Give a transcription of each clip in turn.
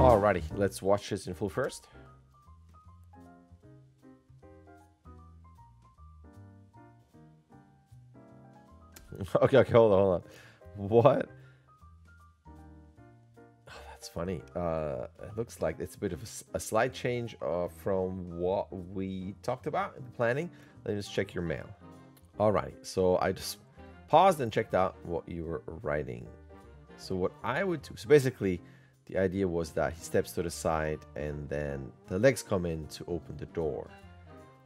Alrighty, let's watch this in full first. okay, okay, hold on, hold on. What? Oh, that's funny. Uh, it looks like it's a bit of a, a slight change uh, from what we talked about in the planning. Let me just check your mail. Alrighty, so I just paused and checked out what you were writing. So what I would do, so basically the idea was that he steps to the side and then the legs come in to open the door.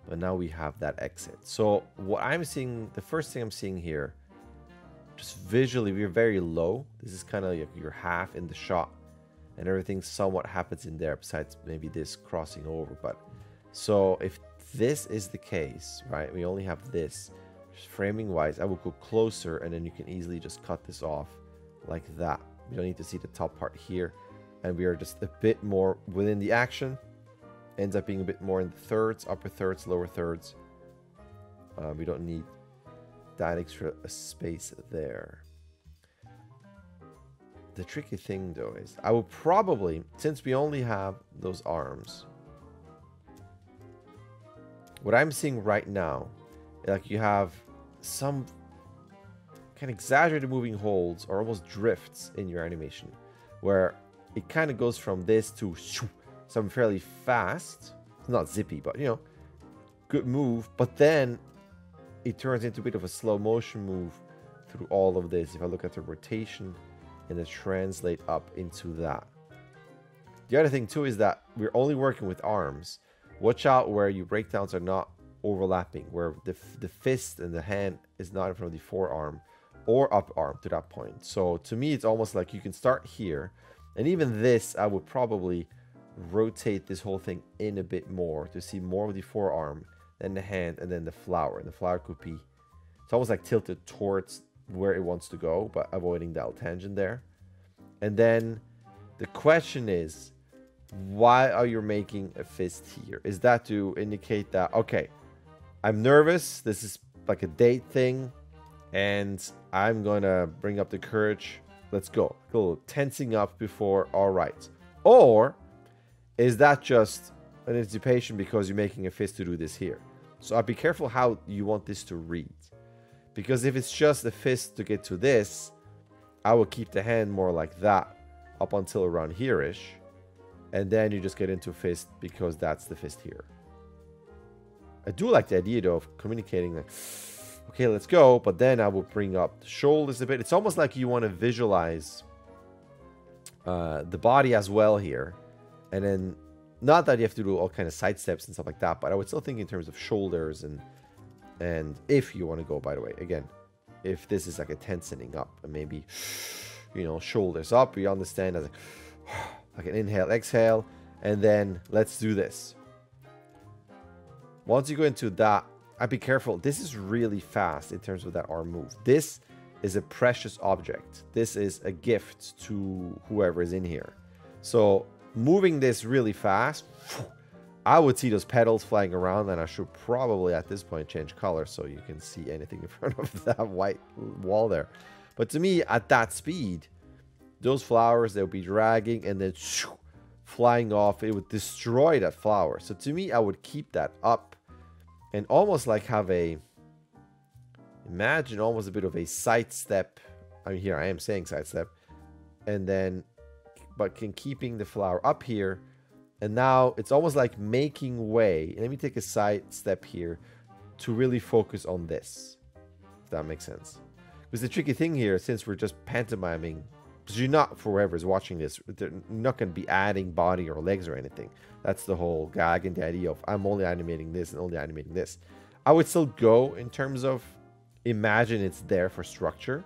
But now we have that exit. So what I'm seeing, the first thing I'm seeing here, just visually, we're very low. This is kind of like you're half in the shot and everything somewhat happens in there besides maybe this crossing over. But so if this is the case, right, we only have this framing wise, I will go closer and then you can easily just cut this off like that. We don't need to see the top part here and we are just a bit more within the action. Ends up being a bit more in the thirds, upper thirds, lower thirds. Uh, we don't need that extra space there. The tricky thing though is I will probably, since we only have those arms, what I'm seeing right now, like you have some kind of exaggerated moving holds or almost drifts in your animation where it kind of goes from this to some fairly fast. It's not zippy, but you know, good move. But then it turns into a bit of a slow motion move through all of this. If I look at the rotation and then translate up into that. The other thing too is that we're only working with arms. Watch out where your breakdowns are not overlapping, where the, the fist and the hand is not in front of the forearm or up arm to that point. So to me, it's almost like you can start here and even this, I would probably rotate this whole thing in a bit more to see more of the forearm, then the hand, and then the flower. And the flower could be, it's almost like tilted towards where it wants to go, but avoiding that tangent there. And then the question is, why are you making a fist here? Is that to indicate that, okay, I'm nervous, this is like a date thing, and I'm gonna bring up the courage Let's go. A little tensing up before all right. Or is that just an anticipation because you're making a fist to do this here? So I'd be careful how you want this to read. Because if it's just a fist to get to this, I will keep the hand more like that up until around here-ish. And then you just get into fist because that's the fist here. I do like the idea though of communicating like okay, let's go. But then I will bring up the shoulders a bit. It's almost like you want to visualize uh, the body as well here. And then, not that you have to do all kind of side steps and stuff like that, but I would still think in terms of shoulders and, and if you want to go, by the way, again, if this is like a tensioning up and maybe, you know, shoulders up, we understand as like an inhale, exhale, and then let's do this. Once you go into that I'd be careful. This is really fast in terms of that arm move. This is a precious object. This is a gift to whoever is in here. So moving this really fast, I would see those petals flying around and I should probably at this point change color so you can see anything in front of that white wall there. But to me, at that speed, those flowers, they'll be dragging and then flying off. It would destroy that flower. So to me, I would keep that up and almost like have a imagine almost a bit of a sidestep. I mean here I am saying sidestep. And then but can keeping the flower up here. And now it's almost like making way. Let me take a side step here to really focus on this if that makes sense. Because the tricky thing here since we're just pantomiming because you're not forever is watching this. They're not going to be adding body or legs or anything. That's the whole gag and the idea of i'm only animating this and only animating this. I would still go in terms of imagine it's there for structure.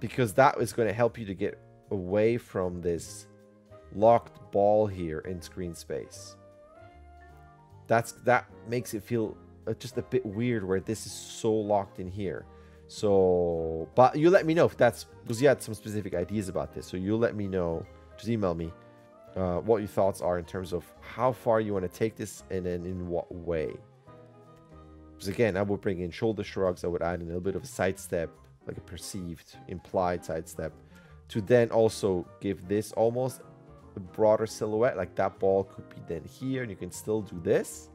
Because that is going to help you to get away from this locked ball here in screen space. That's that makes it feel uh, just a bit weird where this is so locked in here so, but you let me know if that's because you had some specific ideas about this. So you let me know. Just email me uh, what your thoughts are in terms of how far you want to take this and then in what way. Because again, I would bring in shoulder shrugs. I would add in a little bit of a sidestep, like a perceived, implied sidestep. to then also give this almost a broader silhouette. Like that ball could be then here, and you can still do this.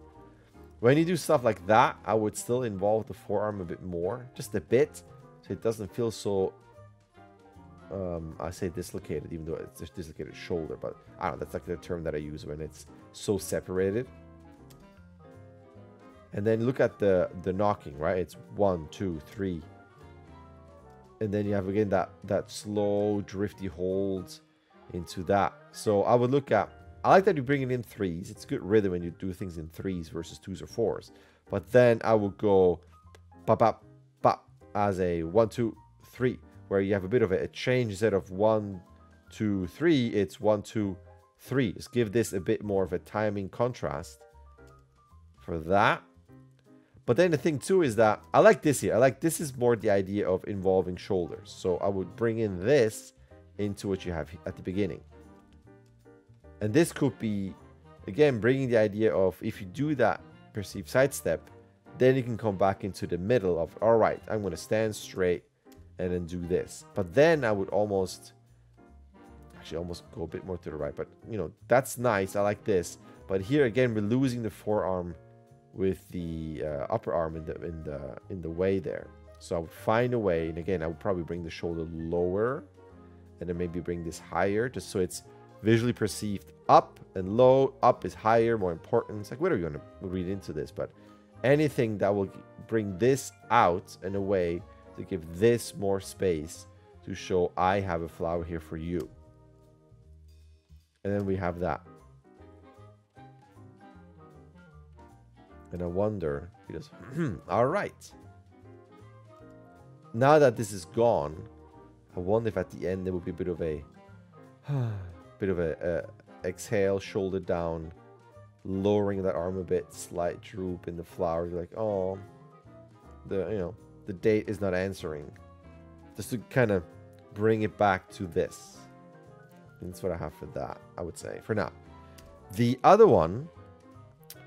When you do stuff like that, I would still involve the forearm a bit more, just a bit, so it doesn't feel so um, I say dislocated, even though it's just dislocated shoulder, but I don't know, that's like the term that I use when it's so separated. And then look at the, the knocking, right? It's one, two, three. And then you have again that, that slow, drifty hold into that. So I would look at, I like that you bring it in threes. It's good rhythm when you do things in threes versus twos or fours. But then I would go ba ba ba as a one, two, three where you have a bit of a, change instead of one, two, three, it's one, two, three. Just give this a bit more of a timing contrast for that. But then the thing too is that I like this here. I like this is more the idea of involving shoulders. So I would bring in this into what you have at the beginning. And this could be, again, bringing the idea of if you do that perceived sidestep, then you can come back into the middle of, all right, I'm going to stand straight and then do this. But then I would almost, actually almost go a bit more to the right. But, you know, that's nice. I like this. But here again, we're losing the forearm with the uh, upper arm in the in the in the way there. So I would find a way, and again, I would probably bring the shoulder lower, and then maybe bring this higher, just so it's visually perceived up and low. Up is higher, more important. It's like whatever you want to read into this, but anything that will bring this out in a way to give this more space to show I have a flower here for you. And then we have that. And I wonder, he goes, hmm, all right. Now that this is gone, I wonder if at the end there will be a bit of a, bit of a, a exhale, shoulder down, lowering that arm a bit, slight droop in the flowers. You're like, oh, the you know, the date is not answering. Just to kind of bring it back to this. And that's what I have for that, I would say, for now. The other one,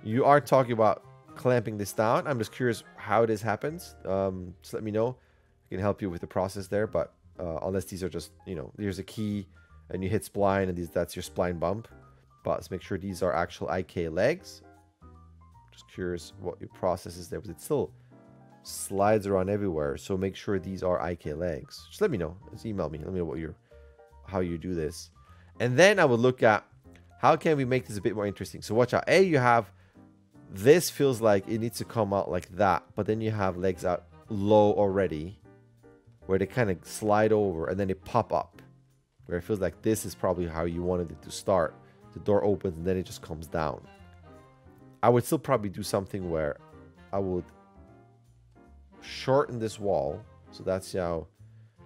you are talking about clamping this down. I'm just curious how this happens. Um, just let me know. I can help you with the process there, but uh, unless these are just, you know, there's a key and you hit spline and these that's your spline bump. But let's make sure these are actual IK legs. Just curious what your process is there, but it still slides around everywhere. So make sure these are IK legs. Just let me know. Just email me. Let me know what you're, how you do this. And then I would look at how can we make this a bit more interesting. So watch out. A, you have this feels like it needs to come out like that, but then you have legs out low already, where they kind of slide over and then they pop up, where it feels like this is probably how you wanted it to start. The door opens and then it just comes down. I would still probably do something where I would shorten this wall. So that's how,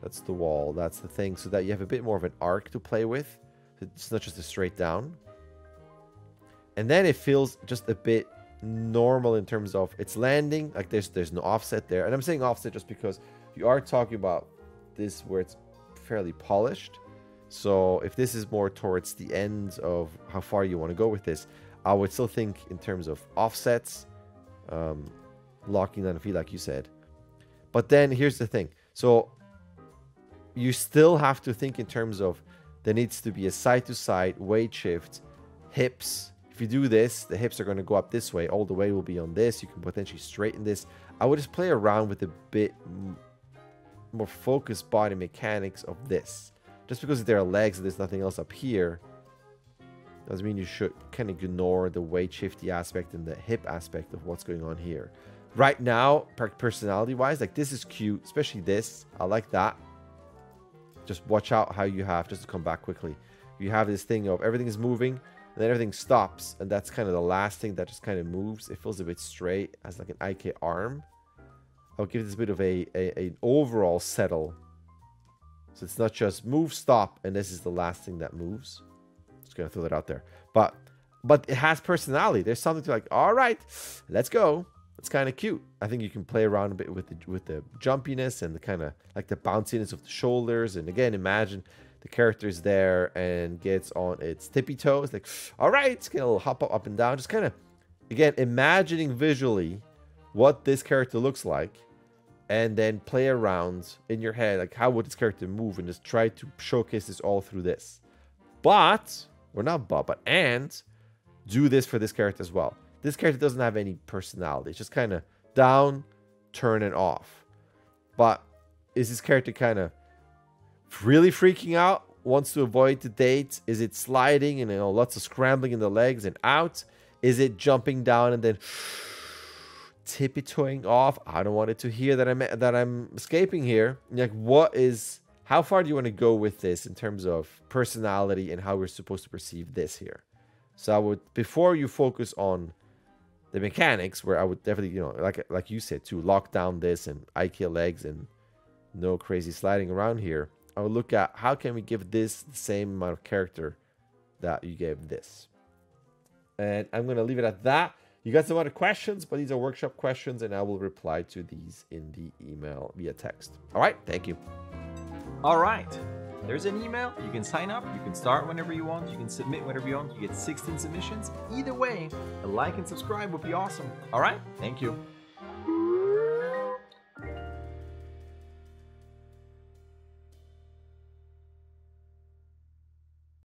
that's the wall, that's the thing. So that you have a bit more of an arc to play with. It's not just a straight down. And then it feels just a bit normal in terms of its landing. Like there's there's no offset there. And I'm saying offset just because you are talking about this where it's fairly polished. So if this is more towards the end of how far you want to go with this, I would still think in terms of offsets, um, locking down a feet like you said, but then here's the thing. So you still have to think in terms of there needs to be a side to side weight shift, hips. If you do this, the hips are going to go up this way. All the weight will be on this. You can potentially straighten this. I would just play around with a bit more focused body mechanics of this. Just because there are legs and there's nothing else up here doesn't mean you should kind of ignore the weight shifty aspect and the hip aspect of what's going on here right now, personality wise, like this is cute, especially this. I like that. Just watch out how you have, just to come back quickly. You have this thing of everything is moving, and then everything stops, and that's kind of the last thing that just kind of moves. It feels a bit straight as like an IK arm. I'll give this a bit of a, a an overall settle. So it's not just move, stop, and this is the last thing that moves. Just gonna throw that out there. But but it has personality. There's something to like, all right, let's go. It's kind of cute. I think you can play around a bit with the with the jumpiness and the kind of like the bounciness of the shoulders. And again, imagine the character is there and gets on its tippy toes. Like, all right, it's gonna hop up, up and down. Just kind of, again, imagining visually what this character looks like. And then play around in your head, like how would this character move, and just try to showcase this all through this. But, or not but, but and do this for this character as well. This character doesn't have any personality. It's just kind of down, turn, and off. But is this character kind of really freaking out? Wants to avoid the date? Is it sliding and you know lots of scrambling in the legs and out? Is it jumping down and then tiptoeing off? I don't want it to hear that I'm that I'm escaping here. Like what is how far do you want to go with this in terms of personality and how we're supposed to perceive this here? So I would before you focus on the mechanics, where I would definitely, you know, like like you said, to lock down this and IK legs and no crazy sliding around here. I would look at how can we give this the same amount of character that you gave this. And I'm going to leave it at that. You got some other questions, but these are workshop questions, and I will reply to these in the email via text. All right, thank you. All right. There's an email. You can sign up. You can start whenever you want. You can submit whenever you want. You get 16 submissions. Either way, a like and subscribe would be awesome. All right. Thank you.